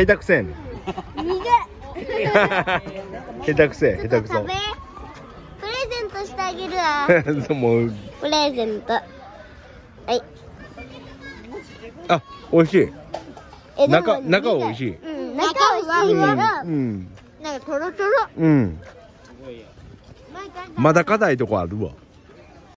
下手くせやね。ん逃げ。下手くせ下手くそ。プレゼントしてあげるわ。そ もう。プレゼント。はい。あ美味しい。え中中美味しい。うん中美味しいからうんなんかトロトロ。うん。まだ硬いとこあるわ。